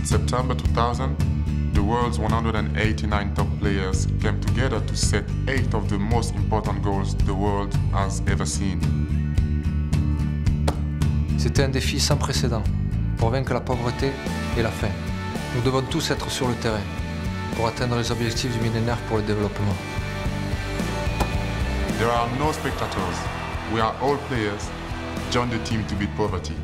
In September 2000, the world's 189 top players came together to set eight of the most important goals the world has ever seen. C'était un défi sans précédent pour vaincre la pauvreté et la faim. Nous devons tous être sur le terrain pour atteindre les objectifs du millénaire pour le développement. There are no spectators. We are all players. Join the team to beat poverty.